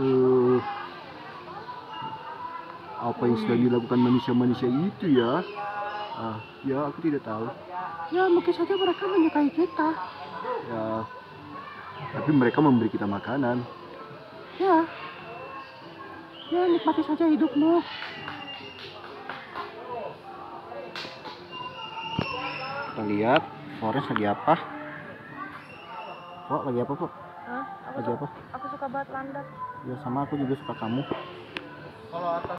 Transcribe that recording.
eh apa yang sedang dilakukan manusia-manusia itu ya? Ah, ya aku tidak tahu. Ya mungkin saja mereka menyukai kita. Ya, tapi mereka memberi kita makanan. Ya. Ya nikmati saja hidupmu. Kita lihat Forest lagi apa? Kok lagi apa kok? Hah? Aku, Lagi apa? aku suka banget landak. Ya sama aku juga suka kamu. Kalau atas